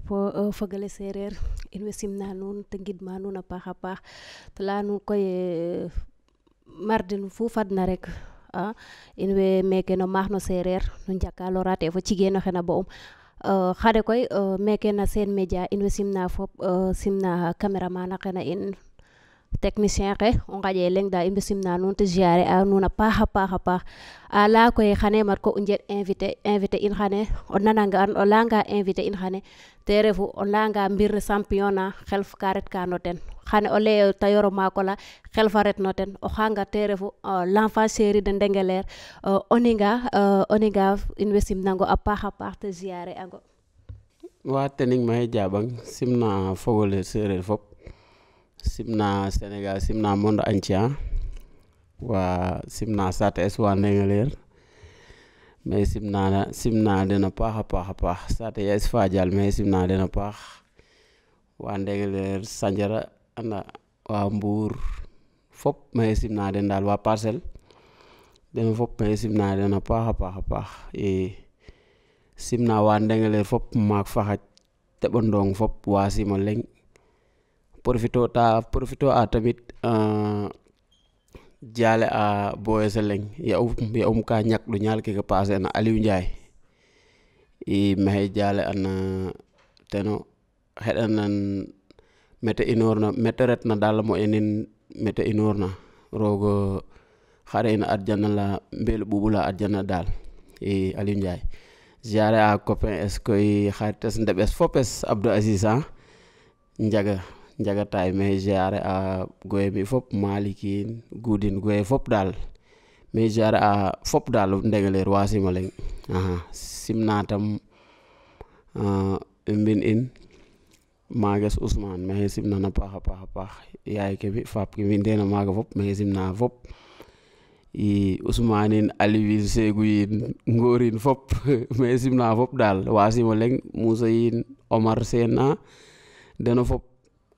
po euh, fogole sereer in way simna nuun te ngidma nuun a paax a paax to leya nuun koye euh, mardi nu fu fadna rek ah, in way meeke no maax no sereer nu njaka lora te fo cigeen oxe na bo um euh, xade koy meeke na seen Média in way simna fop simna cameraman axena in technicien ke o ngaƴe leng da i mbisimna nuun te giare a nuun a paaxa paaxa paax a leya koye xane mat ko o njeɗ invité invité in xane o nananga an o leyanga invité in xane te refu o leyanga mbir ne te refu a paaxa paax te giare ango wa tening maxey fogole sereer fop simna senegal simna monde antia wa simna es wa ndengeler mais simna simna dena paha paxa es fa fadial mais simna dena paax wa ndengeler sanjara anda wa mbour fop mais simna den dal wa parcel fop mais simna dena paha paha paax e simna wa ndengeler fop mak te bondong fop wa simo leng profito ta profito a tamit euh, jale a Boy Seleng ye'um ye'um ka ñakɗo ñal keke passé na Aliou Ndiaye i maxey jale an teno xeɗanan mete inoorna mete retna dal moƴanin mete inoorna roog xare in aljana la mbel ɓuɓu la aljana dal i Aliou Ndiaye ziare a copain es koy xarites ndeɓes fopes Abdou Aziz ah, Njaga jagatai mi ziyare a goye mbi fop malikiin gudin goye fop dal mi ziyare a fop dal Ndingler wa Simneleng simna tam mbin in mages Ousmane maxey simnan a paaxa paax paax yaay ke mbi faap ke mbi ndena maaga fop maxey simna fop i Ousmane in Aliou in Segu yiin Ngor in fop maxey simna fop dal wa Simneleng Moussa yiin Omar Sene a deno fop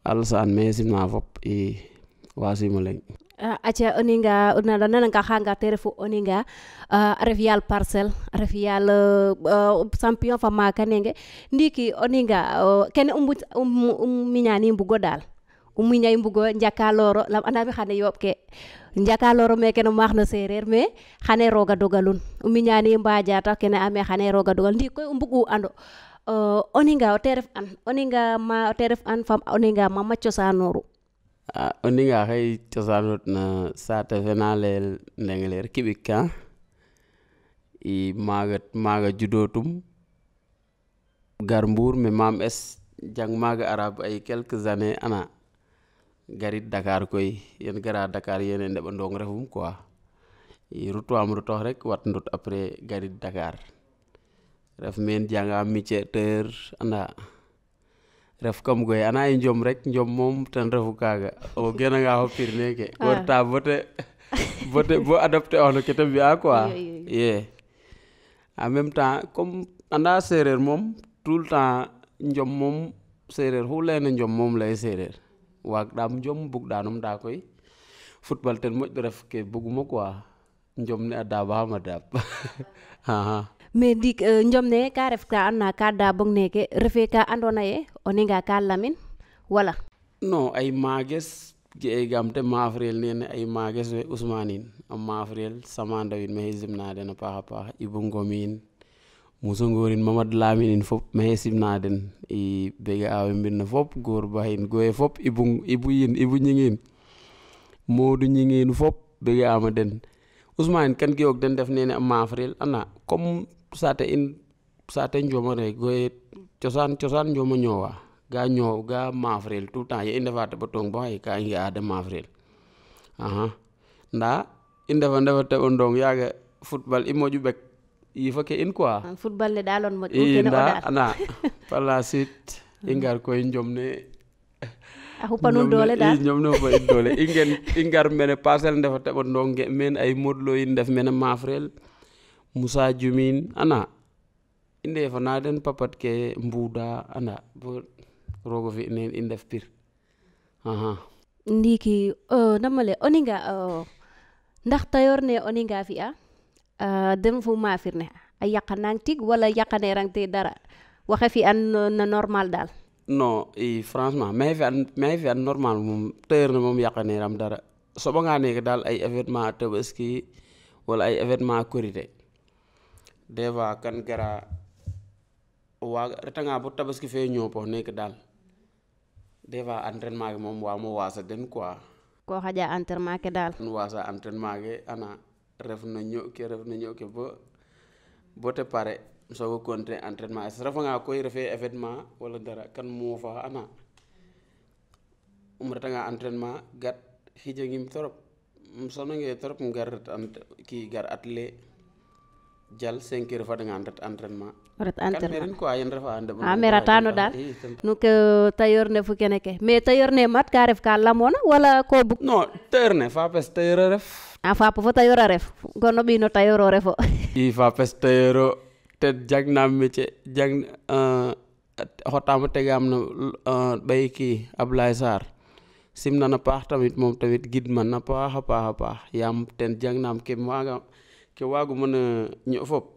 alsan me simna fop i wasimo leŋ ah, aca oninga nananga xanga te refu oninga a ah, ref yaal parcelle a ref yaal ah, champion fa maaka nenge ndiki oninga oh, kene um miñani mbugo daal um miñayi mbugo njakaloro lam andame xane yooɓ ke njakaloro meke no maax no sereer mais xane roga dogalun um koy um mbug u ando uh, eh, oninga o te ref an oninga ma o ref an fam oninga mama cosanoru uh, ah, oninga xey cosanot no saate fe na layel ndengeleer kiɓik ka i maaga maaga judotum gar mbuur me mam es jang maaga arabe ay quelques années ana garit dakar koy yen gara dakar yene ndeɓandong refum quoi i rutwam rutox rek wat ndut après garit dakar ref men janga métier teur anda ref kam goye ana e jom rek jom moom ten refu kaaga o genanga fo pirne ke warta bote bote bo adopté ono ke te mbi'a quoi ye en même temps comme anda sereer moom tout le temps jom moom sereer xu leyna jom moom ley sereer waagɗaam jom bugɗanum nda koy football ten moƴɗo ref ke buguma quoi jom ne a daabaxama daab mais ndi uh, jomne ka ref ka andona ye o nenga ka lamin wala non ay mages ge'egam te mafrel nene ay mages we ousmane a mafrel samanda win maxey den a paaxa paax ibo ngomi in muso ngorin mamadou lamin in fop maxey den i bega awe mbirna fop goor baxin goye fop ibu ibu ñingin modou ñingin fop bega ama den ousmane kan ge'oog den def nene a mafrel ana comme sate in sate jomore goye cosan cosan jomo ñowa ga ñoow ga mafrel tout temps i ndefate ɓo tong bo xaye ka i nga'a de mafrel i ndefa ndefa teɓo ndong i moƴu ɓek yifa in quoi ah, i ngar koy jom ne a xupa nuun doole daal i ngar mene parcelle ndefa teɓo ndong nge meen ay modlo ndef mene mafrel musa jumin ana inde fana den papat ke mbuda ana bo rogo fi ne in def pir aha ndiki oh, namale oninga oh. ndax tayor ne oninga fi a uh, dem fu ma firne ay yaqanang tig wala yakane rang te dara waxe fi an na normal dal No, i franchement may fi an may fi an normal mom tayor ne mom yakane ram dara so ba nga ne dal ay événement tebeski wala ay événement korité deva kan gara wa retanga bu tabaski fe po nek dal deva entraînement ak mom wa mo wasa den quoi ko xaja entraînement ke dal wasa entraînement ke ana ref na ñoo ke ref na ñoo ke bo bo te pare so ko contre entraînement sa rafa nga koy refé événement wala dara kan mo fa ana um retanga entraînement gat xijangim torop um sonange torop ngar ki gar atelier jal 5 heures fadanga andat entraînement arat entraînement quoi yen refa ande amera ne fu kene ke mais tailleur ne mat ka ref ka lamona wala ko buk non tailleur ne ah, fa pes tailleur ref a fa po tailleur ref gono bino tailleur refo i fa pes tailleur te jagna métier jag euh, xotama tegam na euh, bay ki Ablaye Sarr simna na paax tamit moom tamit gid na paax a paax a paax yaam ten jangnaam ke maaga ke wagumona ñi'o fop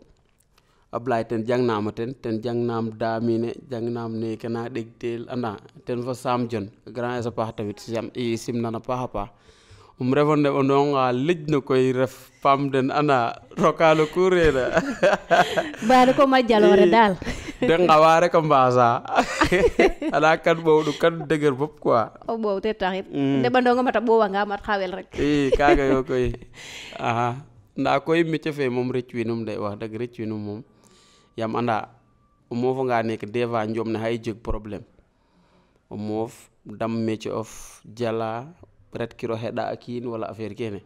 ablay ten jangnama ten ten jangnam damine jangnam neke na ɗeg tel anda ten fo sam dione grand esa paax tamit i simnan a paaxa paax um refo ndeɓanonga lejno koy ref pam den anda rokano ku rena mbaɗo koma jalore dal de ngawa rek a mbasa ana kan ɓowɗu kan deger fop quoi o ɓow te taxit mm. ndeɓanonga mata ɓowanga mat xawel rek i kaga yo koy aha nda koy métier fe moom rëcc winum de wax dëgg rëcc winum moom yam anda o moofanga nekk des fois njom ne xay jeg problème o moof dam métier of jala ret kiro xeɗa a kiin wala affaire kene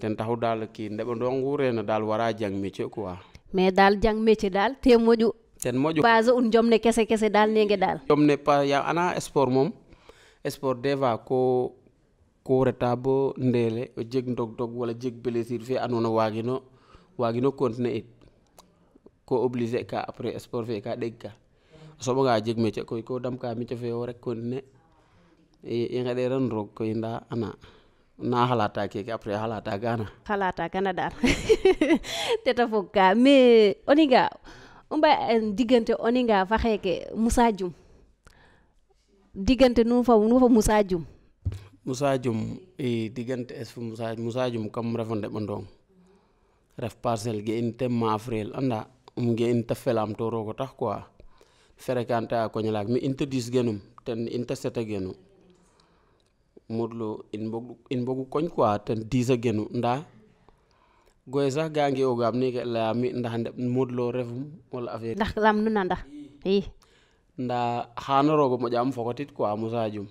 ten taxu daal kiin ndeɓandongu reena daal wara jang métier quoi mais daal jang métier daal te moƴu ten moƴu base un njom ne kese kese daal nege daal njom ne pa ya ana sport moom sport des ko ko reta bo ndeele o jeg ndog ndog wala jeg blessure fe andoona waagino waagino continuer it ko obliger ka aprés sport :fra ka ɗegka a soɓanga jeg métier :fra koy ko damka métier :fra fe yo rek continuer :fra i nqeɗiran roog koy ndaa ana na xalata keke aprés :fra xalata kana kana daal teta fog ka mais :fra o nanga i mbay eh, digante o nanga fo xeeke Moussa Dioum digante nuun fo musajum e diggante es fu musaj musajum kam refonde ɓo ref parcelle ge in temma afril anda um ge in ta felam to rogo tax quoi fréquenté a koñolaak mi inta dis genum ten inta seta genu modlo in bogu in bogu koñ quoi ten disa genu nda goye sax gaa ngi ogaam ni ke mi ndax nde modlo refum wala affaire ndax lam nu na ndax i nda xana rogo moƴaam fokotit quoi musajum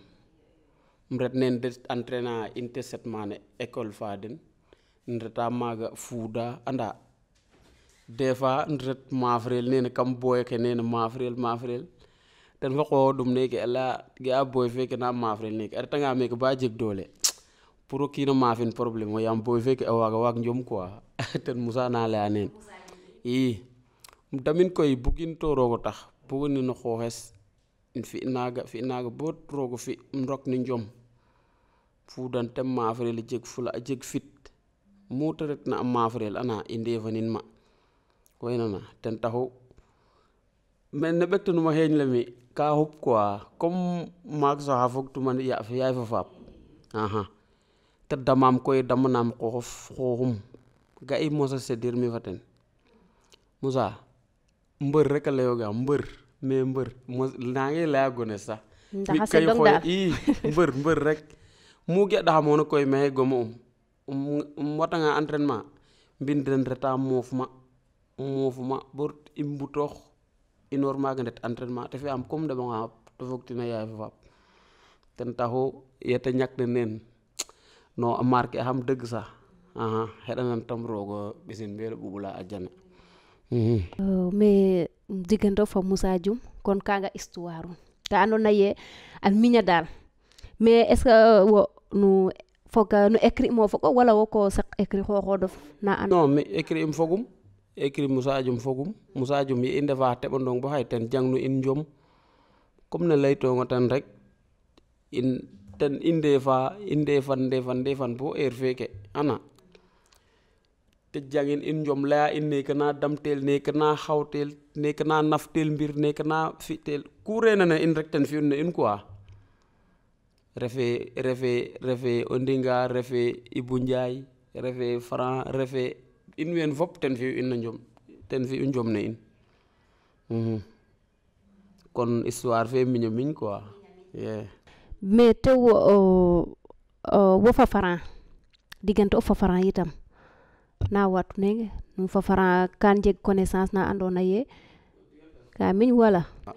mreɗnen de entraîna inte setmane école faden nreta maga fuuda anda des fois nret mafrel nene kam boy ke ten fa qoxo ɗum neke a leya ge a boy feke na mafrel neke a retanga meke ba jeg doole pour o kiino maafin problème yaam boy feke a waaga waag njom quoi ten musa na leya neen i tamit koy bugin to roogo tax bugo neno xooxes fi naaga fi naaga bo roogo fi rok ni njom fuudan tem maafrel jeg fula jeg fit muta retna a maafrel ana i ndefanin ma waynana ten taxu mais ne ɓektanuma xeeñ le mi ka xup quoi comme maak saxa fog tuma ya fe yaay fo faap te damam koy damanam xoxof xoxum ga i mosa sedir mi fa ten Moussa mbër rek a layoga mbër mais mbër naa ngi laya gone sax mi kay xoy i mbër mbër rek mugeɗa mono koye maye gomo um. um um watanga entraînement mbindiren reta moofma moofma bo i mbutoox inoor maaga ndet entraînement te fi'aam comme ɗeɓonga xap to fogtina yaay fo faap ten taxu yete ñakna neen no a marquer axam deug sax axa xeɗanan tam roogo ɓisin mbelo ɓuɓula aljana mhm. mais digante of fo Moussa Dioum kon kaga histoire um ka andoona yee a miña daal mais est ce que euh, wo nu foga nu écrit mo fogo wala woko sak écrit xoxodof na an non mi écrit im fogum écrit musajum fogum musajum ye i ndefa teɓandong bo xay ten jangnu in njom comme ne leytonga tan rek in ten va i ndefa i ndefan ndefan ndefan bo heure feke ana te jangin in njom la in neke na damtel neke na xawtel neke na naftel mbir neke na fitel ku renane in rek ten fi'un ne in quoi refe refe refe o ndinga refe ibou ndiaye refe fran refe in wen fop ten fi in no njom ten fi fi'u njom ne in mhm. kon histoire fe miño miñ quoi ye mais te wo fa faran diggante o fa faran yitam na watu nege num fa faran kan jeg connaissance na andona ye ka miñ wala ah,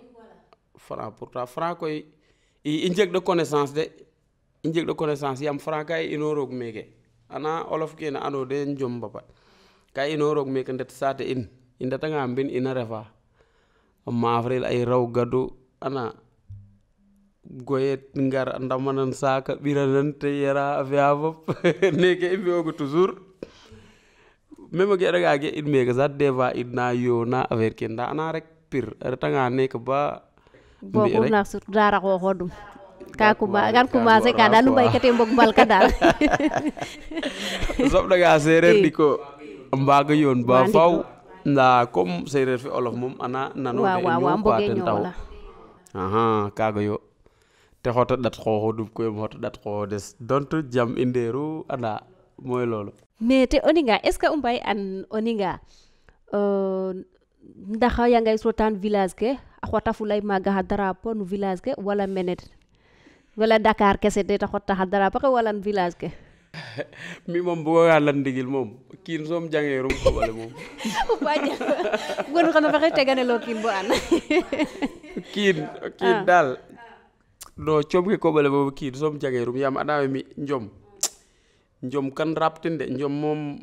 faran pourtant faran koy i i njeg de connaissance de i njeg de connaissance yaam franca i inoroog meeke ana olof keene ando de njom mbapa ka inoroog meeke ndet saate in i ndetanga mbin ina refa mavril ay raw gadu ana goye ngar ndamanan saaka ɓiranan te yera fiya fop neeke i mbi'oogu toujours même o ge'anga ge in meeke sax des fois id na yoona affaire ke ndaa ana rek pire a retanga neeke baa bokum na sur dara ko hodum ka kuma gan kuma se ka dalu bay kete mbok bal ka dal sob daga serer diko mbaga yon ba faw nda comme serer fi olof mom ana nanu de ñu paten taw aha kaga yo te xota dat xoxo dum ko mo xota dat xoxo des don't jam inderu ana moy lolu mais te oninga est ce que umbay an oninga euh ndaxa ya ngay sotan village ke axota fulay maaga xa drapeau no village ke wala mene wala Dakar kese te ta xotta xa drapeau ke wala no village ke mi moom buga nga lan ndigil moom kiin soom jangeerum ah. yaam anda mi njom njom kan rap ten de njom moom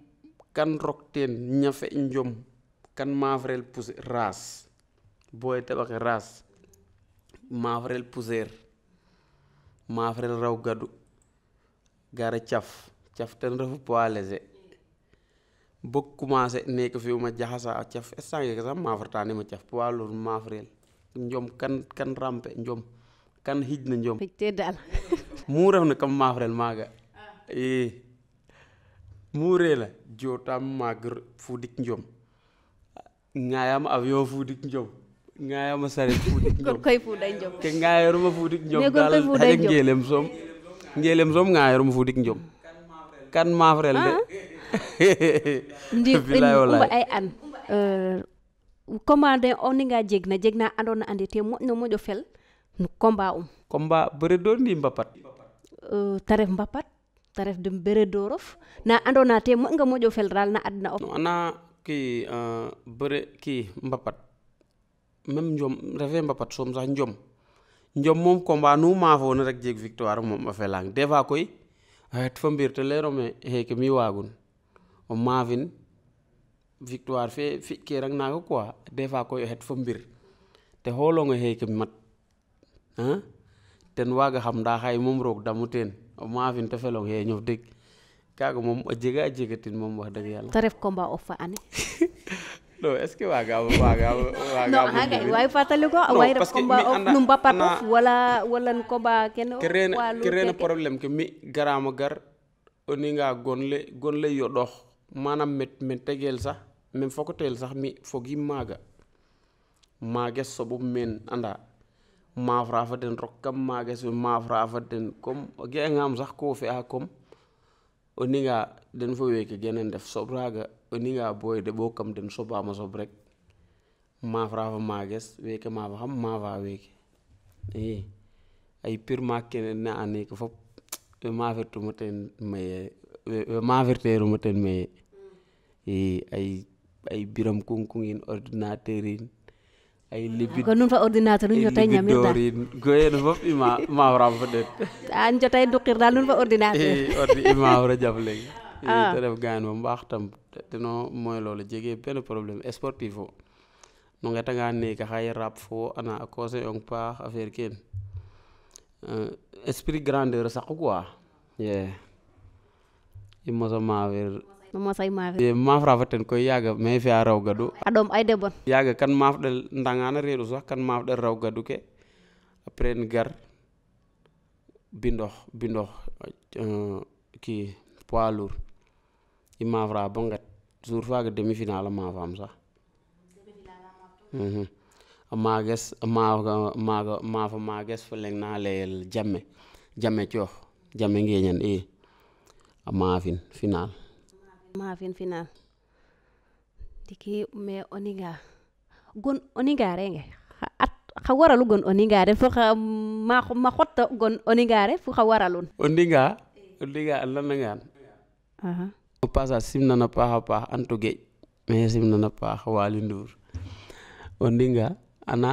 kan rok ñafe njom kan maafrel pousse raas boyete waxe ras mafrel pousser mafrel raw gadu gara caf caf ten refu poids léger bo commencé nek fi uma jaxasa caf instant yi sax mafrtani ma caf poids lour mafrel njom kan kan rampe njom kan hijna njom te dal mu ref na mafrel maga ah. eh mure la jotam magr dik njom ngayam avion dik njom ngaayama saret fuutik njom koy fuuday njom ke ngaayoruma fuutik njom dal ade ngelem som ngelem som ngaayoruma fuutik njom kan mafrel de ah. ndi umba ay an euh, commande o ninga jegna jegna andona ande te moƴno moƴo fel no um combat beredor ndi mbapat euh, ta mbapat ta ref de beredorof na andona te moƴnga moƴo fel dal na adna of ana ki euh, bere ki mbapat même Ndiom refee mbapat soom sax Ndiom Ndiom moom combat nu maafoona rek jeg victoire moom a lang des fois koy a xet fo mbir te leerome eh, xeeke mi waagun o maafin victoire fe fi kerang naaga quoi des fois koy o xet fo mbir te xoolonga xeeke eh, mat ah? ten waaga xam ndaa xay moom roog damu teen o maafin te felong xee eh, ñof deg kaaga moom a jega a jega tin moom wax dëgg yàlla te ref combat of fa année non est ce que waagaama waagaama waagaama non hagay wawi fatalu ko awawi of walla n combat kene ke reena probléme ke mi garama gar o ninga gonle gonle yoɗox manam met men tegel sax men fokotel sax mi fogim maaga maages soɓum men anda maafra fa den rok maages we maafra fa den comme o ga'angam sax ko fi'a comme o ninga den fo weeke genen def sobraga oniga boyde ɓo kam den soɓama sob rek mafrafa mages weeke mafa xam mafa weeke i ay purement kene na ane ko fop we mafirtuma ten biram kunkungin fa ordinateur nun jotay ñamir da nun fa ordinateur i ordi ima jaf legi Ah. te ref gaan moom mbaax tam teno moy lolo jege pene problème sportif o no ngetanga neke xaye rap fo ana a conseil ong paax affaire kene uh, esprit grandeur saqu quoi yeah. i mosa maafir mosay maafir ye maafra fa ten koy yaga me fi a raw gadu adom ay debon yaga kan maaf del ndangana reeru sax kan maaf del raw gadu ke après gar bindox bindox euh, ki poids lourd i mafra ba nget jour faga demi-final a mafam sax a mages maga maga mafa mages fo leng na layel jame jame coox jame ngeñan i eh, a mafin final mafin final ndiki me oniga gon oniga renge xa at xa waralu gon oniga re fo xa ma xotta gon oniga re fo xa waralun oniga oniga a lanangan au passage simna nanapa paax a paax antu gueƴ maxey simnan a paax waly ndour o ndinga ana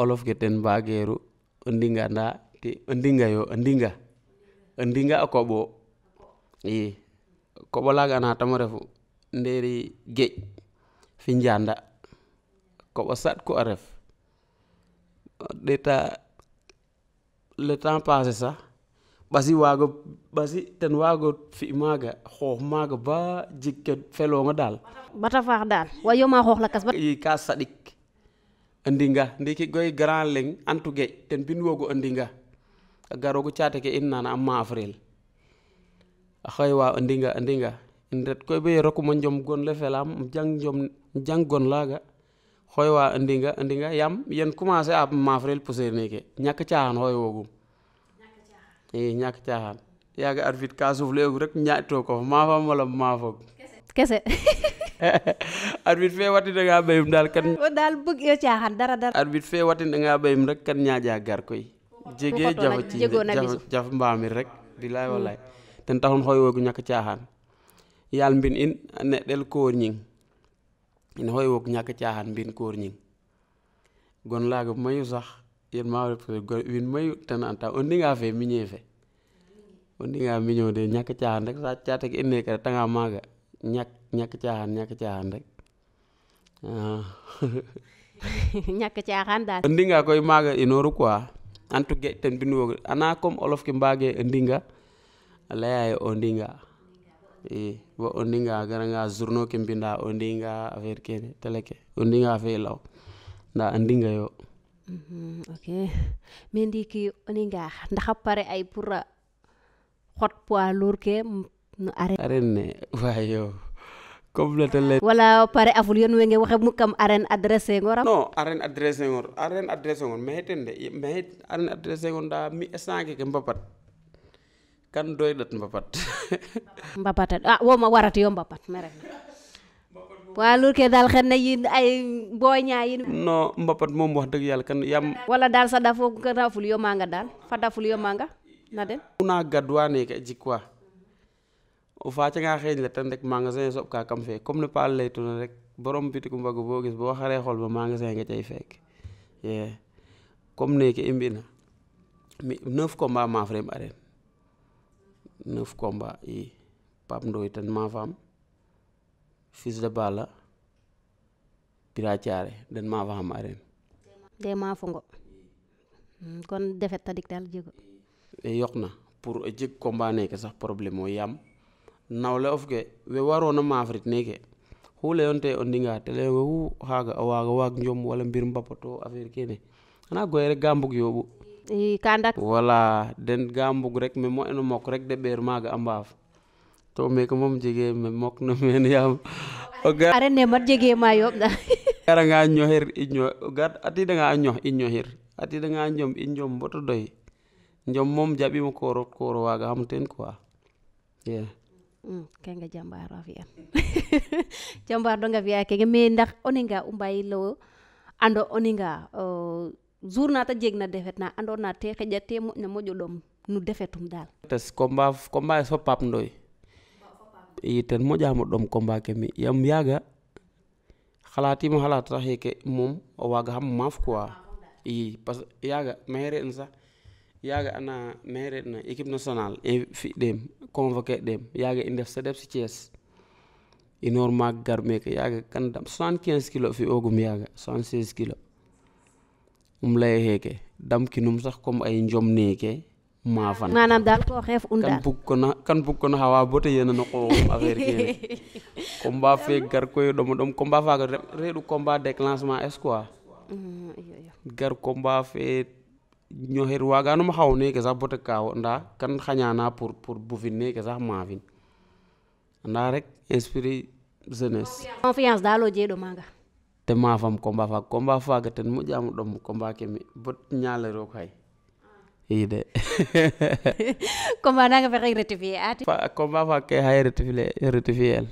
olof ke ten mbageeru o ondinga nda ti ondinga yo ondinga ondinga o bo, a ko i koɓo laaga ana tamo refu ndeeri geƴ fi njanda koɓo saɗku a ref ɗeta le temps passé sax ɓasi waago ɓasi ten waago fi maaga xoox maaga ba jeg ke feloonga daal bata faax daal wayoma xoox lakas i ka saɗik a ndinga ndiki koy grand leng antu geƴ ten bin woogu a ndinga a garoogu caate ke in nana a njom gon le felaam im njom im jang gon laaga xooy waa a ndinga a ndinga yaam yen commencer a maafrel pousser neeke ñak caaxan xooy woogum ñàkk caaxaan yaaga arbitre kaasuf léegu rek ñaatoo ko maafaam wala maafoog kese arbitre fee watin da ngaa daal kan daal bëgg yoo caaxaan dara dara arbitre fee watin da ngaa rek kan ñaajaa gar koy jege jafa ci jaf mbaamir rek bilaay wallaay ten taxun xooy wogu ñàkk caaxaan yaal mbin in neɗel koor ñing in xooy wog ñàkk caaxaan mbin koor ñing gon laaga mayu sax yen mawre parce que win mayu tan anta on dinga fe miñe fe on dinga miño de ñak caaxan rek sa caate ke inne ka tanga maga ñak ñak caaxan ñak caaxan rek ah. ñak caaxan dal on dinga koy maga inoru quoi tout ge ten binu ana kom olof ki mbage ondi nga laya on dinga e bo on dinga gara nga journaux ke mbinda on dinga affaire kene teleke ke dinga nga fe law nda on dinga yo Mm-hmm, ok mais ndiiki oninga ndaxa pare ay pour xot poids lourd ke mm, no arène ne wayo comme nete le wala pare a ful yoon wenge waxe mu kam arène adresse ngor non arène ngor arène adresse ngor maxey ten de ngor nda mi instant keke mbapat kan doy dat mbapat mbapat a ah, woma warati yo mbapat waa loolu daal xen na ay booñaa yi non mbapat moom wax dëgg yàlla kan yam wala daal sa dafo ka daful yo manga daal fa daful yo manga na den una gadwane ka jikwa o faacanga xeeñ le ten rek magasin soɓka kam fee comme rek borom bitiku mbagu boo gis boo xaree xool comme neeke i mbina mi neuf combat ma frame arène neuf combat i Pape Ndoye ten ma Fils de Balla Bira Thiaré den ma xam arène de ma fongo hmm, kon defet tadik daal jego yok na pour jeg combat neke sax problème yaam nawle of ke we warona mafrit neke xu leyonte o ndinga te leyonge xu xaaga a waaga waag njom wala mbir mbapato affaire kene xana goye rek ga mbug yombu i ka ndak den ga mbug rek me mo'eno mok rek de ɓeer maaga a mbaaf तो मेरे को मम जगे मैं मोक न मैंने याम ogar are nemat jege ma yoɓ ɗa gara nga ñoxir i ño gar atidanga a ñox i ñoxir atidanga a ñom i ñom boto doy njom moom jaɓimo kooro kooro waaga xam teen quoi ye kega jambar a fiyan jambar donga fiya kege mais ndax oninga u mbayilowo ando oninga jour na te jeg na defet na ando te xeƴa te moƴna moƴo ɗom no defetum daal tes combat combat es fo Pape iten moƴamo ɗom combat kemi yam yaga xalatimo xalata sax yeke moom o waga xam maaf quoi i parce que yaga maxey sax yaga anda maxey re'na équipe nationale e fi ɗem convoqué ɗem yaga i ndef sedef si Thiès inoor maak gar meke kan dam 75 kilo fi ogum yaga 76 kilo um leye xeeke dam kinum sax comme ay njom maafan maanaam daal koo xeef kan bug ko na kan bug ko na xawa bote yena no qoxum gar koy ɗomo ɗom combat faga mm-hmm, pour pour rek inspiré jeunesse te maafam combat faga ten moƴaamo ɗom combat ke mi bot ñaale roog xay ide komba nanga fexe rectifier ati komba fa ke hay rectifier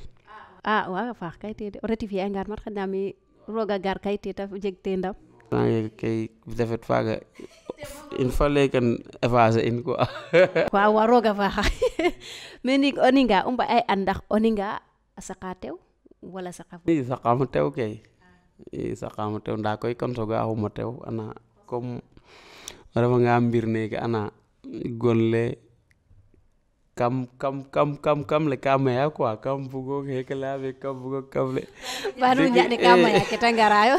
ah, ah wa fa kay te rectifier ngar mat xadami kan roga gar kay te taf jeg te ndam nanga kay defet faga il fallait kan effacer in quoi wa wa roga fa menik oninga umba ay andax oninga saqatew wala saqafu i iya, saqama tew kay i iya, saqama tew nda koy kan soga xuma tew ana comme warawnga mbirneke ana gonle kam kam kam kam le ka ya quoi kam bugo hekla be kam bugo le baru ngarayo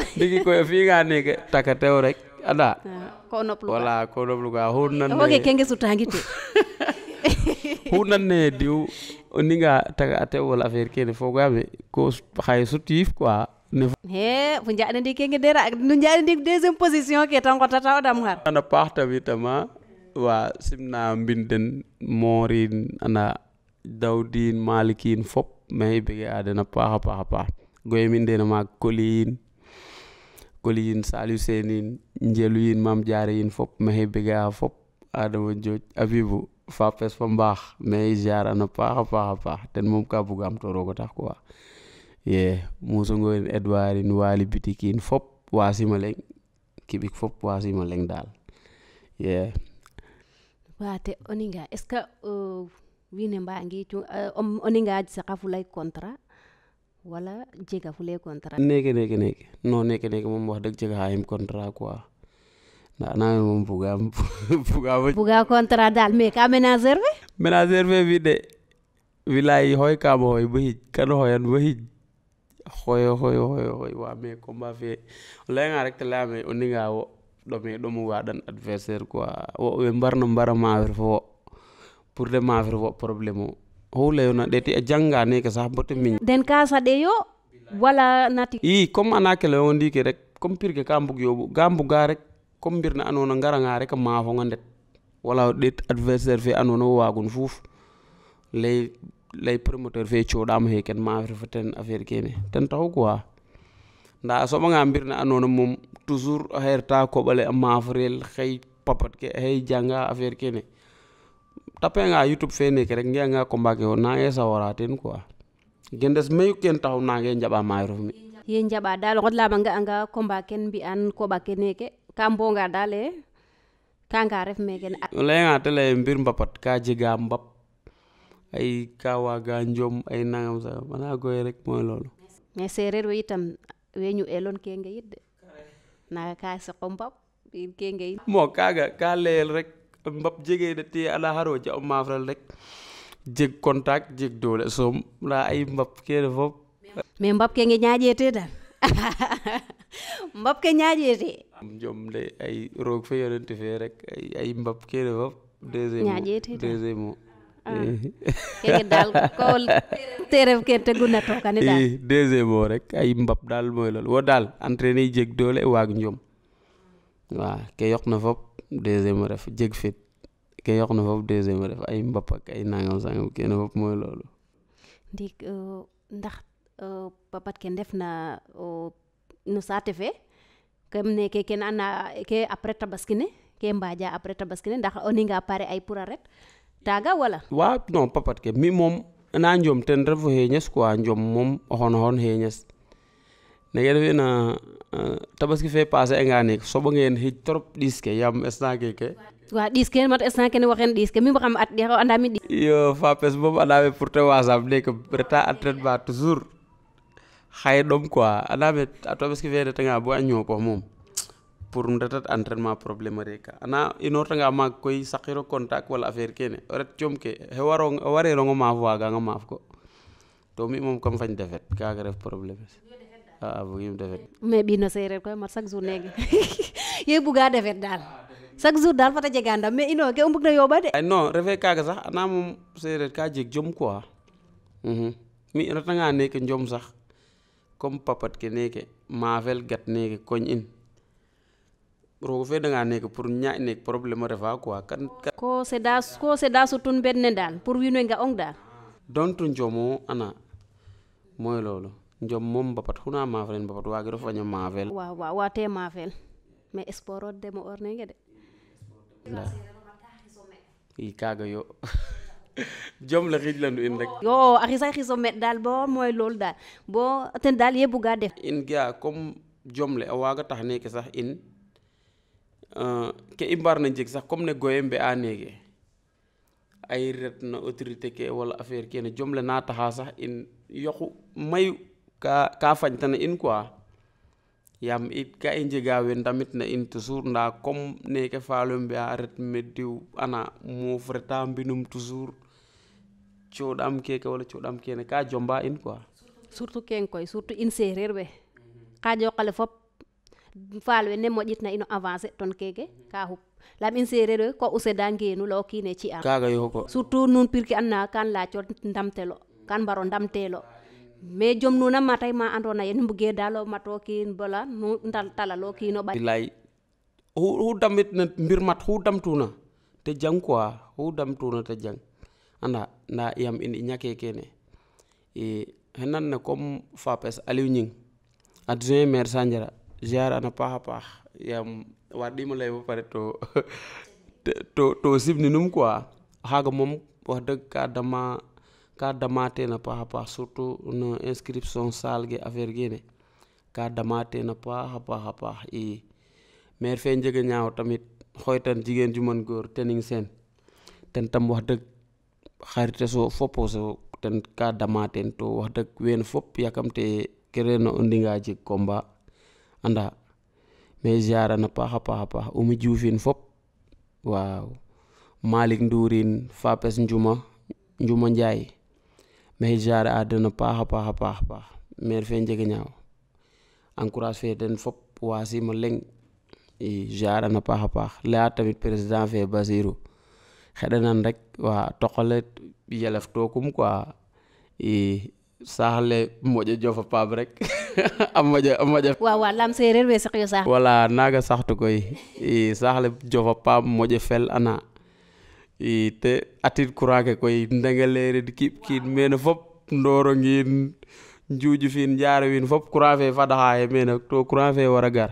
ndiki ya eh, o digi ko figa ne takate rek ada ah, ko no plu wala ko no plu ga hunnan ne oge kenge sutangite hunnan ne diu oninga takate wala affaire kene fogabe ko hay sutif quoi he punjaɗo ndi kenge dera dujaɗo ndi deuxiéme position ke tan ko tata o ɗam har ana parta witama wa simna binden Morin, ana dawdin malikin fop mais bege adana paaxa paaxa paax goye min ndena maak koliyin koliyin saliou senin njelu mam jaare fop mais bege a fop adama joj abibu fa pes fa mbaax mais ziar ana paaxa paaxa paax ten mom ka buga am to rogo tax quoi ye mosogoren edwarin waali bitikin fop wasimo leŋ kiɓik fop wasimo leŋ dal ye waate o ninga est ce que euh, wiin we mbangi cung euh, o ninga saqa contrat wala jega fule contrat neke neke neke non neke moom wax deg jega xaxim contrat quoi nda aname moom bugam bugamo contrat dal mais ka ménageur fe ménageur fe fi de wilay xooy kamo xooy bo xij kan xoyan bo xij hoyo hoyo hoyo hoyo wa mais combat fe o layanga rek te leyame o ninga wo ɗome ɗomo waɗan adversaire quoi wo ɓe mbarno mbara mawir fo wo pour de mawir wo probléme o how leyona ɗe ti a janggane ke sax bote miñ den ka yo wala nati i comme ana ke leyo ke rek comme pire ke ka mbug yoɓu ga mbuga rek comme mbir na andona ngaranga rek a mafonga ndet wala o ɗeet adversaire fe andona wo wagun fuuf ley lay promoteur fe dam he ken ma fo ten affaire kene ten taw quoi nda so ma mbir ne anono moom toujours a ko bale ma frel xey papat ke hey janga affaire kene nga youtube fe nek rek nga combat ke na nga sawara ten quoi gendes mayu ken nga njaba ma mayirof mi ye njaba dal la ma nga anga combat ken mbi'an koɓa ke neke ka mbonga nga dalé ka nga ref meke o leyanga te leye mbir mbapat ka jiga mbap ay kawaga njom ay nangam sa mana goy rek moy lolu mais serer we itam we ñu elon ke nga yidde na ka sa xombab ke nga mo kaga ka leel rek mbab jege de ti ala haro ja ma fral rek jeg contact jeg dole so la ay mbab ke de fop mais mbab ke nga ñaajeete dal mbab ke ñaajeete njom de ay rog fe yonent fe rek ay mbab ke de fop deuxième deuxième Ah. Eh. keke daal ko téere kete gunna tookani daal eh, deuxième rek ay mbab daal mooy loolu wo daal entraîné yi jeg doole waag njom waaw ke yoq na fop deuxième ref jeg fit ke yoq na fop deuxième ref ay mbap ak euh, ndax euh, papat ke ndef na euh, no saate fe comme neke kene anda ke après tabaski ne ke mbaaja après tabaski ne ndax o ninga pare ay pour a taga wala wa non papat ke mi mom na njom ten he nyes ko njom mom hon hon heñes nege refe na eh, tabaski fe passé enga nek bo ngeen hi trop diske yam instant ke wa diske mat instant ne waxen diske mi bakam at dia anda mi yo fa pes bob anda pour te ne ke reta atret ba toujours dom quoi anda me tabaski fe de tanga bo po mom purumdatata entraînement problémarie ka ana inortanga maga koy saqiro contact walla affaire kene ret coom ke he waro o wareerongo maaf maaf ko to mi moom kam fañ defet kaga ref problème a ah, fogim ah, defet mais mbino koy mat chaque jour nege ye buga defet daal chaque jour daal fata jega ndam mais ino ke o na yooɓa de non refe kaga sax ana moom sereer ka jeg jom quoi mhm. mi retanga neke jom sax comme papat ke neke maafel gat neke koñ in rogo fe da nga nek pour nya nek problème refa quoi kan ko c'est da ko c'est da su tun benne dal pour nga ong dal don tun jomo ana moy lolo njom mom bapat huna mafelen bapat gi do ma mafel wa wa wa te mafel mais esporo de mo orne de i kaga yo jom la xij lañu in rek yo akhi say xiso met dal bo moy lol dal bo ten dal yebuga def in ga comme jom le waga tax ne ke sax in Euh, ke i na njeg sax comme ne goye mbe'a neeke ay retna autorité ke wala affaire kene jom naa na taxa sax in yoqu mayu ka ka fañtana in quoi yaam it ka i njega ndamit na in toujours nda comme neke faalo mbi'a ret me diw ana moof reta mbinum toujours cooɗaam keke wala cooɗaam kene ka jomba in quoi surtout kene koy surtout in seereer we ka jooqale fop faal we nem moƴƴitna ino avancé toon keke ka hup lam in sereer o ko useda ngeenu lo kiine ci'am kaga yo ko surtout nuun pir ke anna kan laaco ndamtelo kan mbaro ndamteelo mais jom nuuna matay ma ando naye nu mbuge daalo mato kiin bola nu talalo kiino ɓay lay xu damit na mbir mat xu damtuna te jang quoi xu damtuna te jang anda nda yam in i ñake kene i xenan ne comme fapes aliou ñing adjoint maire sandiara na paha paha yam wadi mo lewo pare to to to num kwa ah. haga mom wax deug ka dama ka te na paha paax surtout no inscription sal ge aver ge ne ka te na paha paha paha i mer fe njege ñaaw tamit xoytan jigen ju man teningsen, tening sen ten tam wax deug xarite so fopo so ten ka ten to wax deug wen fop yakamte no ndinga ji combat annda maxey siare'an a paax a paax Oumi Dioufine fop waaw Malick Ndourine Fapes Njuma Njuma Njaay maxey siare a den a paax a paax paax maire encourage fe den fop waasimo leŋ i siare'an a paax a paax laya tamit président fe Bassirou xendanan rek wa a tok ale yelef tokum quoi i saax le jof a paam rek am ma ja am ma ja séeréer we sax yo saxle jofa paam moƴo fel ana i te atit courant ke koy ndengeleerid kiɓ kiin mene fop ndooro ngiin njuuju fiin njaaro wiin fop courant fe fadaxa ye mene courant fe wara gar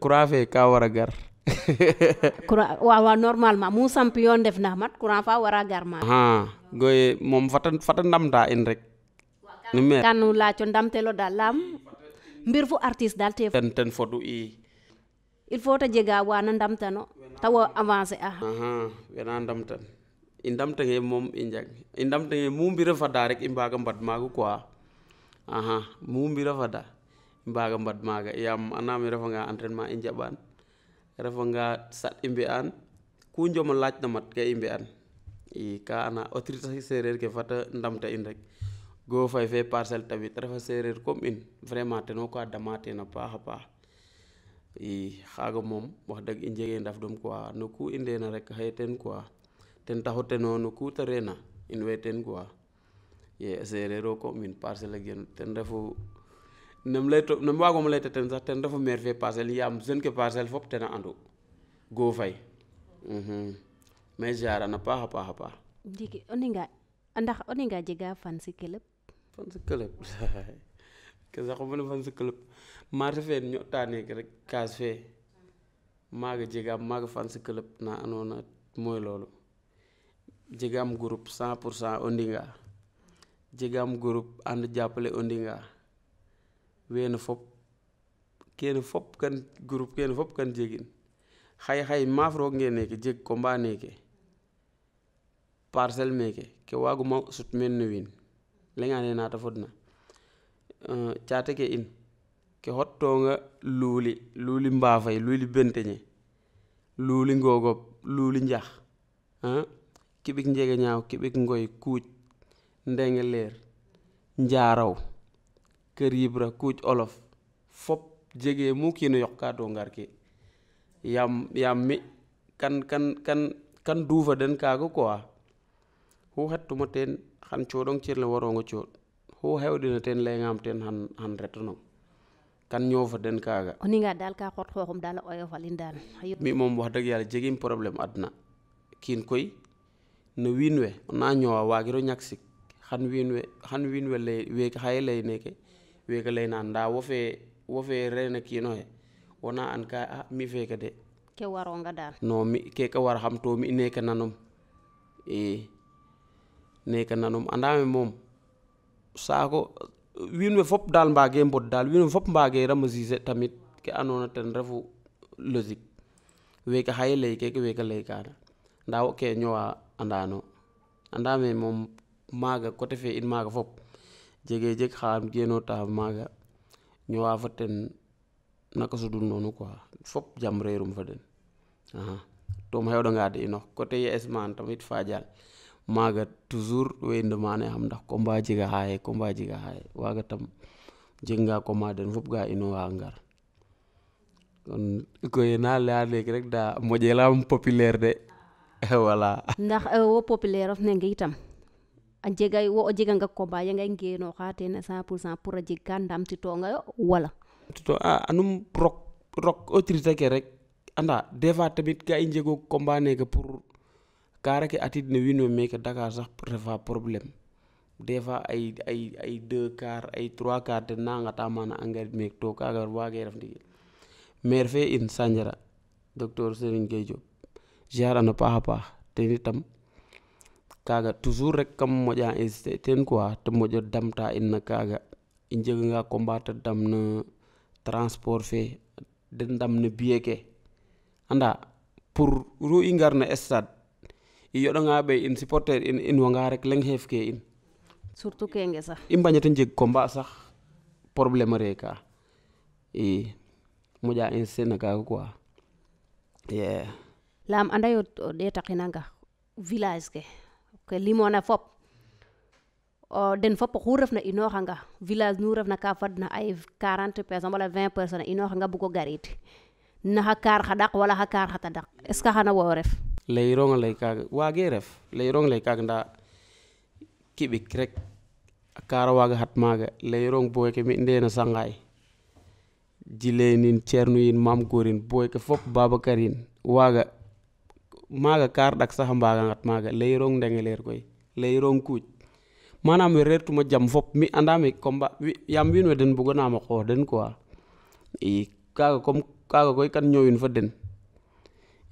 courant fe ka wara mu samp yo ndef na mat courant fa wara gar ma goye moom fata fata ndamta in rek kanu laco damtelo dal lam mbir fu artiste dal ten ten fodu i il faut ta jega wana damtano tawa avancé a ah. aha wena damtan i damtange mom i jag i damtange mu mbira fada rek i mbaga mbad maga quoi aha mu mbira fada i mbaga mbad maga yam anam i refanga entraînement i njaɓan refanga sat i mbi'an ku njoma laaj na mat ke i mbi'an i ka ana autorité ke fata ndamta in rek Go Faye fee parcelle tamit refa séeréer comme une vraiment tenoo ko a damaten a paax a paax i xaaga moom wax dëgg i njege ndaf dom quoi no ku i ndeena rek xaye teen quoi ten taxu tenoo no te reena in way teen quoi ye séeréer o comme une parcelle a genu ten refu nem ten sax fee parcelle yaam jeune ke parcelle fop tena andu Go Faye mhm. mais jarana paax a paax a paax ndiiki o ndax o ninga jega fan si kelep fan sa club ke sa mu fan sa club marché fee ñu taané rek case fee maaga jegaam maaga fan sa club na anoona mooy loolu jegaam groupe cent pour cent ondinga jegaam groupe ànd jàppale ondinga weena fop kene fop kan groupe kene fop kan jegin xay xay maaf roog ngeen neeke jeg ne ke parcel me ke ke ma sut men ne win leŋaɗe naata fodna euh, caate ke in ke hottonga luuli luuli mbaafay luuli benteñe luuli ngogob luuli njax kiɓik njegeñaaw kiɓik ngoy kuuc ndengeleer njaaraw kër yibra kuuc olof fop jegee mu kiino yoq ka to ngar ke yam yam mi kan kan kan duufa den kaaga quoi xu xettuma teen xan coɗon cirle warongo coɗ ho hewɗina ten leygam ten han han retanong kan ñoofa den kaaga o ninga daal ka xot xooxum daal a mi moom wax dëgg yàlla jegim problème adna kiin koy no wiin we ona ñoowa waagiro ñak sik xan wiin we xan wiin we lay week xaye lay neke weeka lay naan ndaa wo fee wo fee reena kiinoxe wona an ka a ah, mi feeke de ke waronga daal non mi keke war xam to mi neke nanom i nekkanna ɗum andami moom saago winɓe fof dal mbage bod dal winɓe fof mbage ramasise tamit ke andona ten refu logique weke xaye ley keke weke ley kana nda wo ke ñowa andano moom maaga coté fe in maaga fop jege jeg xam genota maaga ñowa fo ten naka sudul noonu quoi fop jam reerum fa den aha tom xewɗanga de inox coté ye esman tamit fa dial maga toujours wende mane ham ndax combat jiga haye combat jiga haye waga tam jinga koma den fop ga ino wa ngar kon ko na la rek da moje la populaire de wala ndax eh, wo populer of nengi itam a jegay wo o jega nga combat ya ngay ngeno na 100% pour a jiga ka ndam to nga wala to a anum rok rok autorité ke rek anda deva fois tamit ga injego komba ne neke pour kaara ke atid ne wino meke dakar sax refa problem des fois ay ay ay deux quart ay trois de nanga mana angarit mek to kaga wage ref ndigi maire fe in sanjara docteur serigne gay job ziar ana paxa itam kaga toujours rek kam moƴa insister ten quoi te dam damta in na kaga in njeganga nga te dam na transport fe de dam na ke anda pour ru ingar na stade i yoɗanga ɓe in supporter in in wanga rek leng xeef ke in surtout kenge sax i mbañata jeg combat sax probleme re ka i moƴa insisté na kaga quoi yeah. laam anda yo o ɗeetaxinanga village ke ke limona fop o den fop oxu refna inooxanga village nu refna ka fadna ay 40 personnes wala 20 personnes inooxanga bugo garid naxa kaar xa ɗaq wala xa kaar xa tadaq est ce que xana wo ref leyrong leykag ref leyrong leykag nda kibik krek akara waga hat maga leyrong ke mi na sangay jilenin cernuyin mam gorin ke fop babakarin ma maga kar dak saha mbaga ngat maga leyrong ndengeler koy leyrong kuj manam we ma jam fop mi andami komba yam win we den na ma ko den quoi i kaga kom kaga koy kan ñowin fa den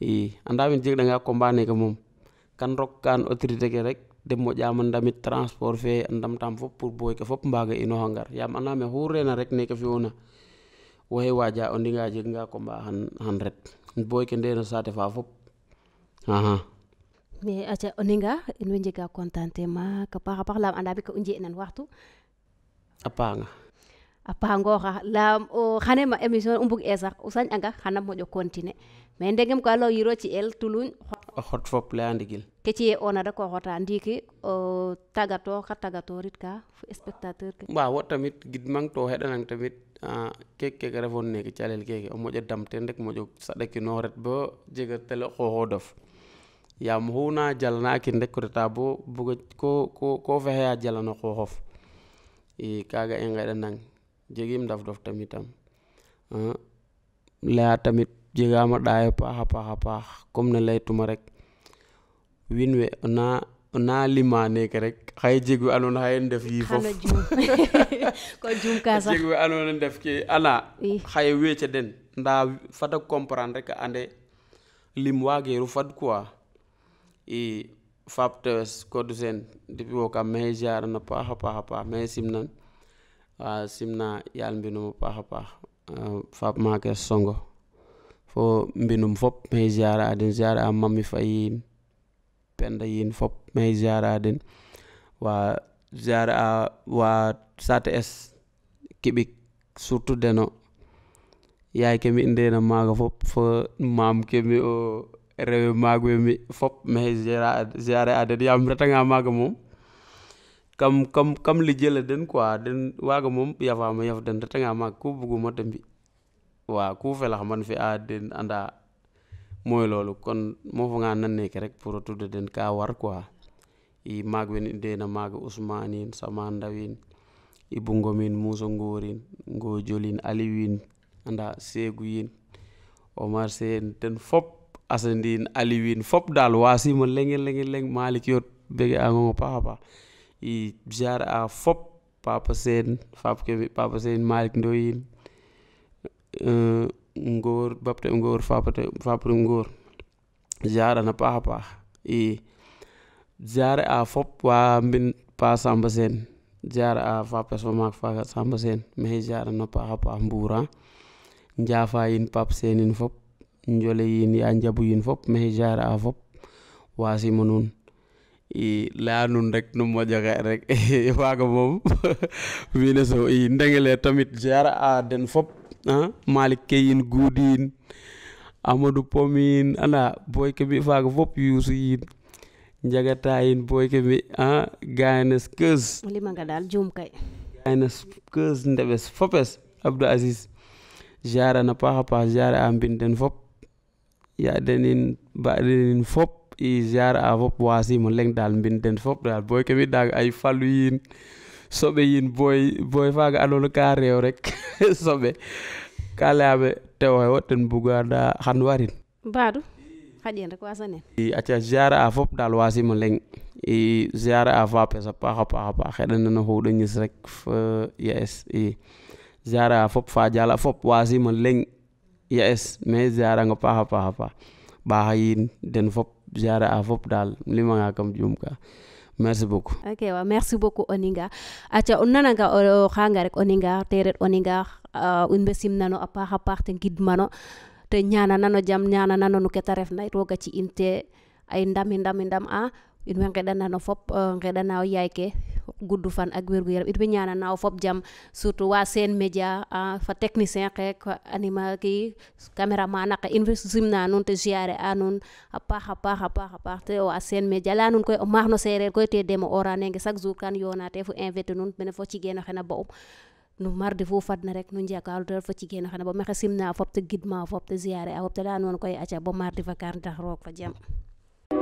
i anda min jeg danga combane ke mom kan kan autorité ke rek dem mo jaman damit transport fe andam tam fop pour boy kan ke fop mbaga ino hangar yam aname na rek ne ke fiona wahe waja ondi nga jeg nga komba han han ret boy ke ndena sate fa fop aha mais aja oninga in way njega ma ka paxa paax la anda bi ka u nan waxtu a apa a paangooxa laam xane ma émission u mbug e sax u anga continuer mais ndegem ko allah yiro ci el tulun hot fop andigil ke ci ona da ko hota ndiki o tagato ka tagato rit ka spectateur ke wa wa tamit gid mang to hedanan tamit ke ke ga refon ne ke calel ke ten rek mo jog sa dekk no ret bo tel ko ho dof yam huna jalna ki ndek ko reta bo bu ko ko ko feheya jalano hof e kaga e nang jegim daf dof tamitam uh, la tamit jegama ɗa e paaha paaha paaha comme ne tuma rek wiin we na na lima neke rek xaye jeg we ando naye xaye ndef yifof ko jum ka sax jeg we ando naye ndef ke ana xaye weca den nda fata comprendre rek ande lim ru fad quoi i fap tewes kodu sen depuis wo kam maxey jarana paaxa paaxa paax maxey simnan a simna yaal mbinuma paaxa paax fap maake songo fo minum fop may ziare aden ziare a mami fa penda yin fop may ziare aden wa ziare wa wa es kibi surtu deno yaay ke mi ndena maaga fop fo mam ke mi o rewe magwe mi fop maxey ziare aden rata retanga maga mom kam kam kam jele den quoi den mom yafa ma yaf den retanga mag ku buguma te bi waa ku felax man fi a den anda moy lolu kon mofonga naneke rek pour tudde den ka war quoi i magwen idena maga usmanin samandawin i bungomin muso ngorin ngojolin aliwin anda seguyin omar sen ten fop asandin aliwin fop dal wasima lengi lengi leng malik yot bege angongo paxa paax i jar a fop papa sen fap ke papa sen malik ndoyin ngor bapte ngor fapate fapre ngor na pa pa i jara a fop wa min pa samba sen jara a fa so mak fa samba sen me jara na pa pa mbura njafa yin pap in fop njole yin ya njabu yin fop me jara a fop wasi monun. i leya nun rek nu mojoxe rek mom wi ne so i ndengele tamit jara a den fop Ah, malik keyin guudin amadou pomin ana boyke mbi faaga fof yuusu yin jagata yin boyke mbi a ah, gaynes keus limaga dal jum kay gaynes keus ndeɓes fopes abdou asis jarana paaxa paax jare a mbin den fop yaɗenin baɗenin fop i jare a fop wasimo leng dal mbin fop dal boyke mbi daga ay falu yin sobe yin boy boy faga andoona ka reew rek sobe kale layaɓe tew xe woten ten buga nda xan warin mbaadu hadien rek wasanen i aca ziare ya, a fop wasi waasimo leng i ziare a fa pes pa pa pa paax rek yes i ziare a fop fa jala fop waasimo leng yes me ziare nga pa pa pa ba den fop ziare a fop dal limanga kam jumka merci beaucoup ok waaw merci beaucoup oninga aca nananga o xanga rek oninga teret oninga in euh, mbe simnano a paaxa paax te ngidmano te ñaananano jam ñaananano no ke ta nay yit roga ci in te ay ndam i ndam i in way ngeɗanano fop euh, ngeɗanawo yayke gudd fan ak wérgu yaram it way naaw fop jam surtout wa seen média fa technicien ke anima ki cameraman ake in way simna nuun te ziare a nuun a paax a paax a paax a paax te wa sen média leya nuun koy o maax no sereer koy te demo ora nenge chaque jour kan yona te fu invité nuun mene fo cigeen oxe na ba'um no mardi fu fadna rek nu njakalu te fo cigeen oxe na ba mexe simna fop te gidma te ziare bo